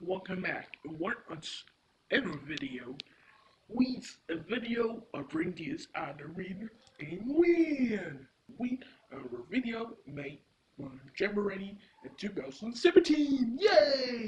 welcome back. What every video, we's a video of reindeers on the reader and win. We a video made on January 2017. Yay!